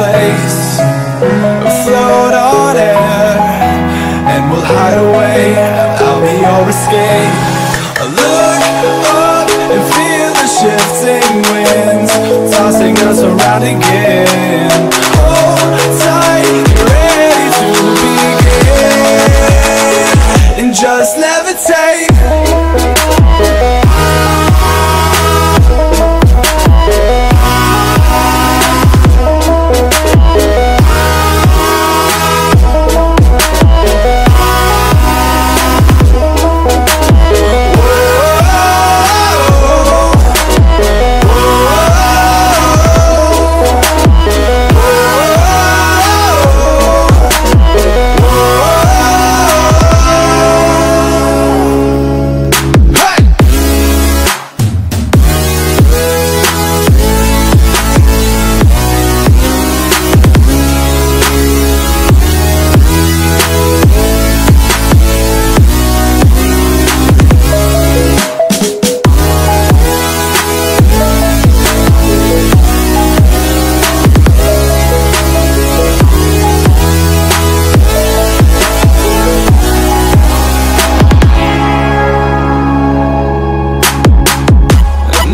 place. Float on air And we'll hide away. I'll be your escape. Look up and feel the shifting winds Tossing us around again. Hold tight, ready to begin. And just levitate.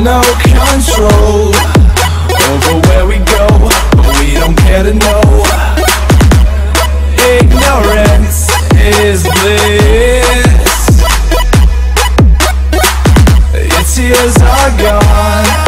No control over where we go, but we don't care to know. Ignorance is bliss. Your tears are gone.